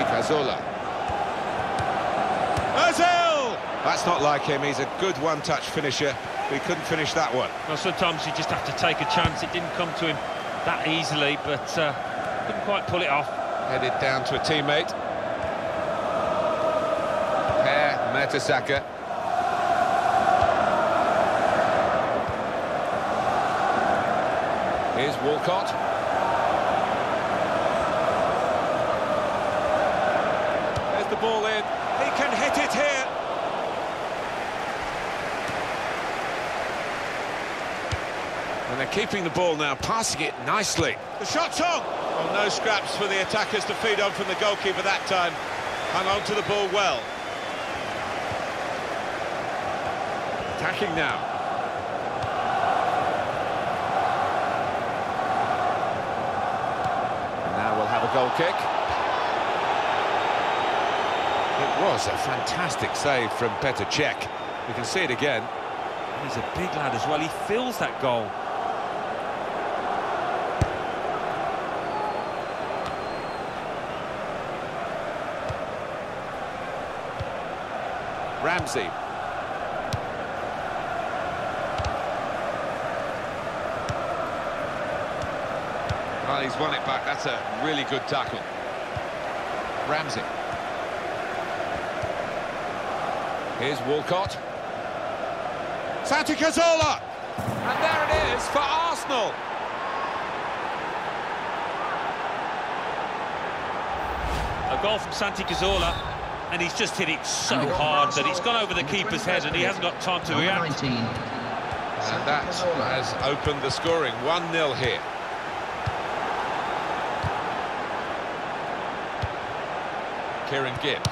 Cazorla. Ozil! That's not like him, he's a good one-touch finisher, but he couldn't finish that one. Well, sometimes you just have to take a chance. It didn't come to him that easily, but uh, couldn't quite pull it off. Headed down to a teammate. Per Mertesacker. Here's Walcott. There's the ball in. He can hit it here. And they're keeping the ball now, passing it nicely. The shot's on! Well, no scraps for the attackers to feed on from the goalkeeper that time. Hung on to the ball well. Attacking now. And now we'll have a goal kick. It was a fantastic save from Petr Cech. We can see it again. He's a big lad as well. He fills that goal. Ramsey. Well, he's won it back. That's a really good tackle. Ramsey. Here's Walcott. Santi Cazorla! And there it is for Arsenal. A goal from Santi Cazorla, and he's just hit it so hard that it's gone over the keeper's head and he hasn't got time to react. And that has opened the scoring. 1-0 here. Kieran Gibbs.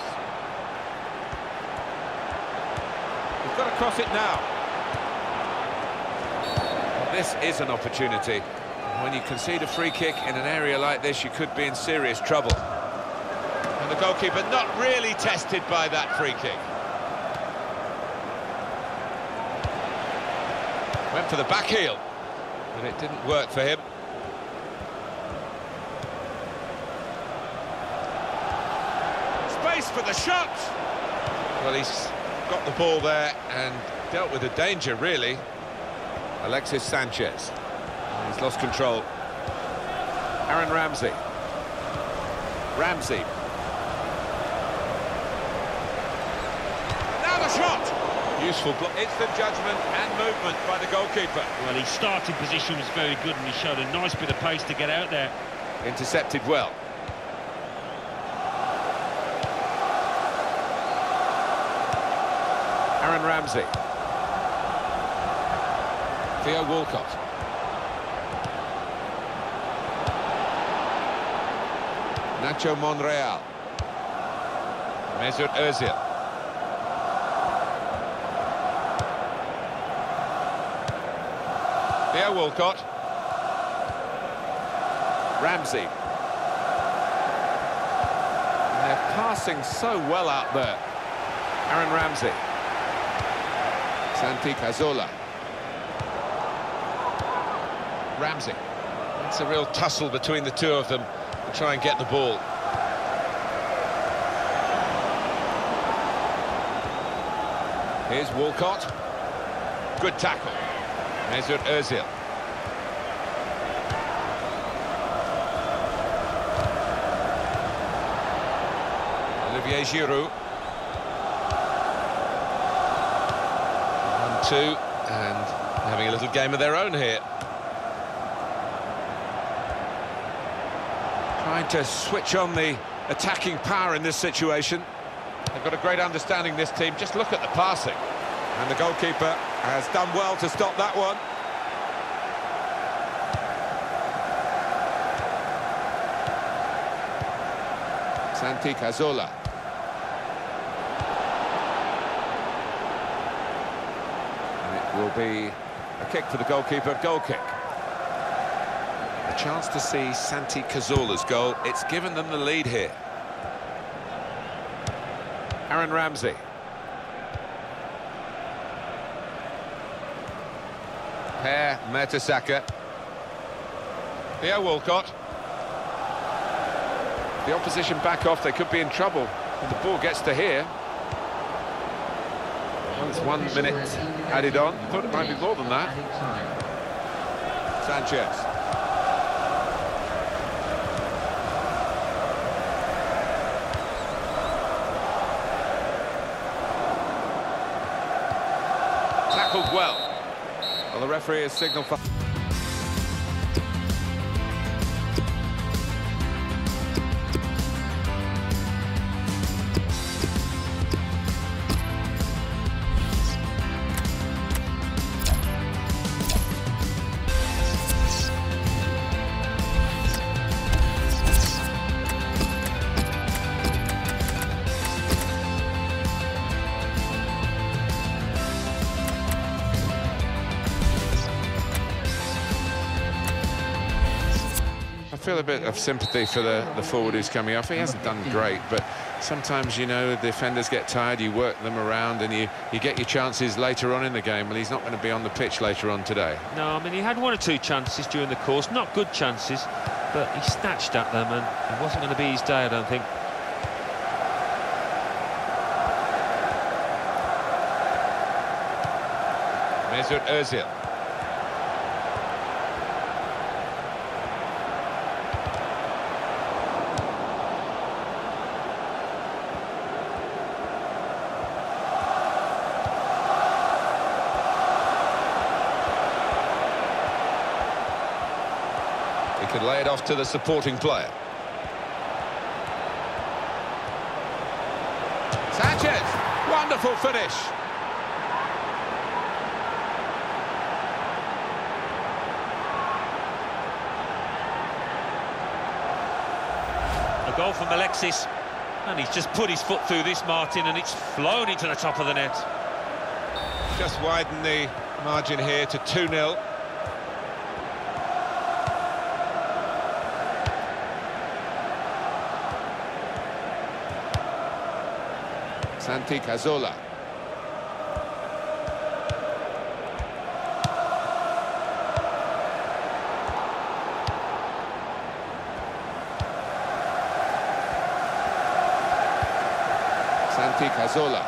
Cross it now. This is an opportunity. When you concede a free kick in an area like this, you could be in serious trouble. And the goalkeeper not really tested by that free kick. Went for the back heel, but it didn't work for him. Space for the shot! Well, he's got the ball there and dealt with the danger, really. Alexis Sanchez. He's lost control. Aaron Ramsey. Ramsey. Now the shot! Useful block. Instant judgment and movement by the goalkeeper. Well, his starting position was very good and he showed a nice bit of pace to get out there. Intercepted well. Aaron Ramsey. Theo Walcott. Nacho Monreal. Mesut Ozil. Theo Walcott. Ramsey. And they're passing so well out there. Aaron Ramsey. Santi Cazorla. Ramsey. It's a real tussle between the two of them to try and get the ball. Here's Walcott. Good tackle. Mesut Ozil. Olivier Giroud. Two, and having a little game of their own here. Trying to switch on the attacking power in this situation. They've got a great understanding, this team. Just look at the passing. And the goalkeeper has done well to stop that one. Santi Cazorla. And it will be a kick for the goalkeeper, goal kick. A chance to see Santi Cazorla's goal. It's given them the lead here. Aaron Ramsey. Per Mertesacker. Theo Walcott. The opposition back off, they could be in trouble. The ball gets to here. It's one minute added on. Thought it might be more than that. Sanchez. Tackled well. Well, the referee has signalled for... feel a bit of sympathy for the, the forward who's coming off. He hasn't done great, but sometimes, you know, the defenders get tired, you work them around and you, you get your chances later on in the game. and he's not going to be on the pitch later on today. No, I mean, he had one or two chances during the course, not good chances, but he snatched at them and it wasn't going to be his day, I don't think. Mesut Ozil. Could lay it off to the supporting player. Sanchez, wonderful finish. A goal from Alexis, and he's just put his foot through this, Martin, and it's flown into the top of the net. Just widen the margin here to 2-0. Santi Cazorla. Santi Cazorla.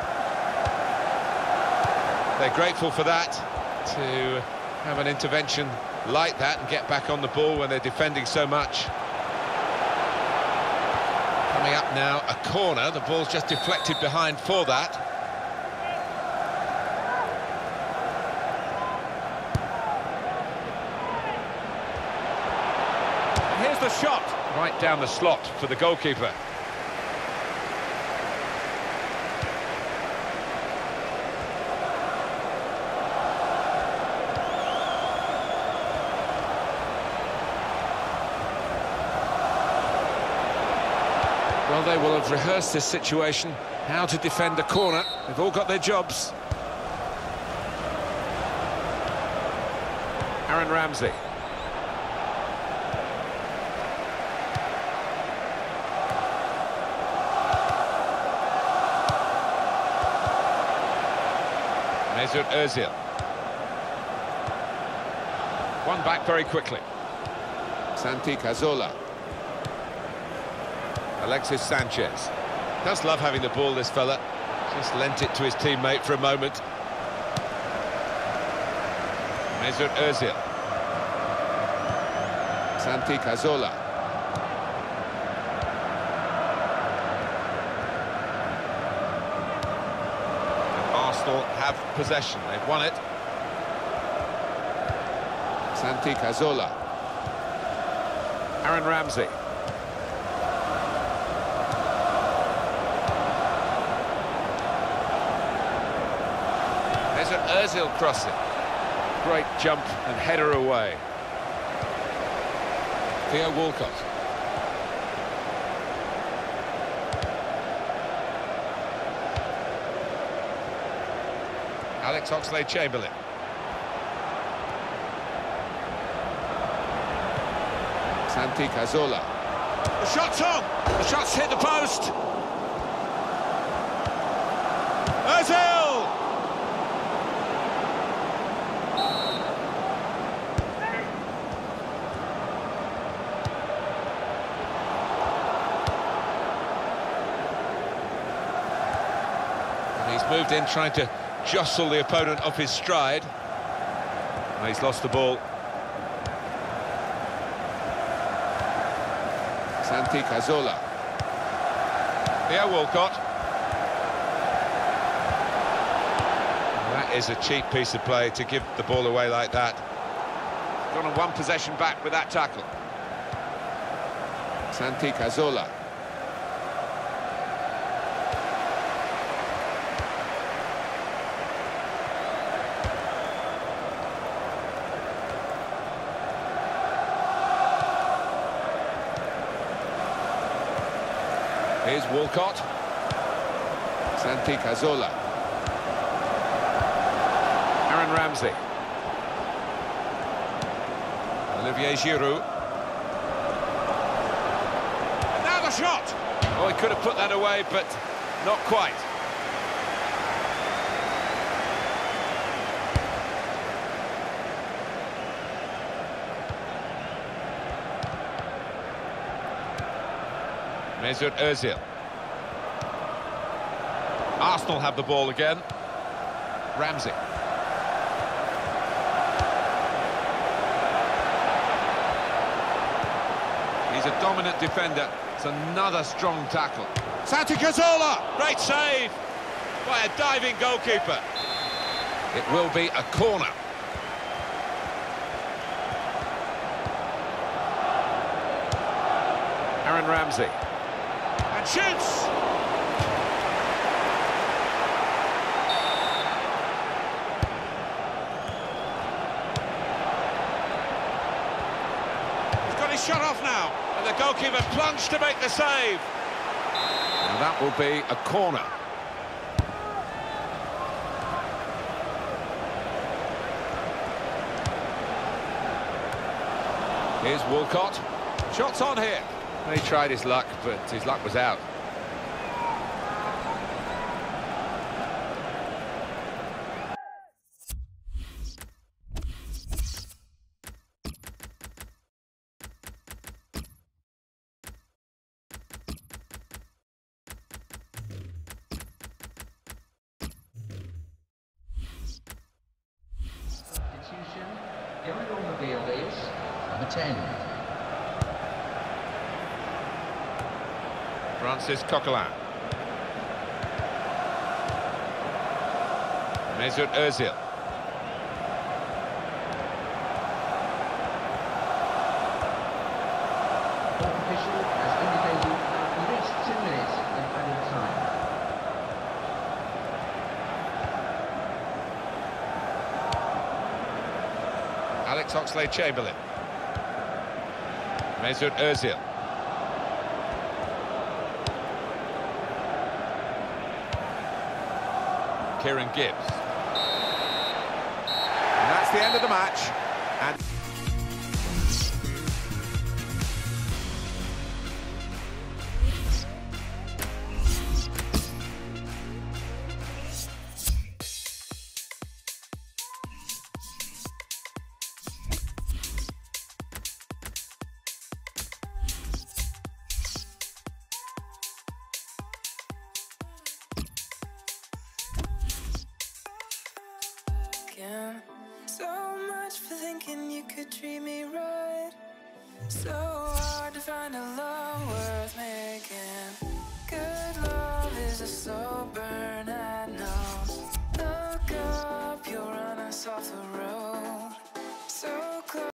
They're grateful for that, to have an intervention like that and get back on the ball when they're defending so much. Coming up now, a corner. The ball's just deflected behind for that. Here's the shot. Right down the slot for the goalkeeper. They will have rehearsed this situation, how to defend a corner. They've all got their jobs. Aaron Ramsey. Mesut Ozil. One back very quickly. Santi Cazorla. Alexis Sanchez. Does love having the ball, this fella. Just lent it to his teammate for a moment. Mesut Ozil. Santi Cazorla. Arsenal have possession. They've won it. Santi Cazorla. Aaron Ramsey. Mesut Ozil crossing. Great jump and header away. Theo Walcott. Alex Oxlade-Chamberlain. Santi Cazorla. The shot's on! The shot's hit the post! Ozil! In trying to jostle the opponent off his stride. He's lost the ball. Santi Cazorla. Here, Walcott. That is a cheap piece of play to give the ball away like that. Gone on one possession back with that tackle. Santi Cazorla. Here's Walcott. Santi Cazorla. Aaron Ramsey. Olivier Giroud. Now the shot! Oh, he could have put that away, but not quite. Mesut Ozil. Arsenal have the ball again. Ramsey. He's a dominant defender. It's another strong tackle. Santi Cazorla! Great save by a diving goalkeeper. It will be a corner. Aaron Ramsey. And shoots! He's got his shot off now, and the goalkeeper plunged to make the save. And that will be a corner. Here's Walcott. Shots on here. He tried his luck, but his luck was out. Going on the is number 10. Francis Coquelin. Mesut Ozil. Fourth official has indicated at least two minutes of added time. Alex Oxlade-Chamberlain. Mesut Ozil. Kieran Gibbs. And that's the end of the match. And again. So much for thinking you could treat me right. So hard to find a love worth making. Good love is a soul.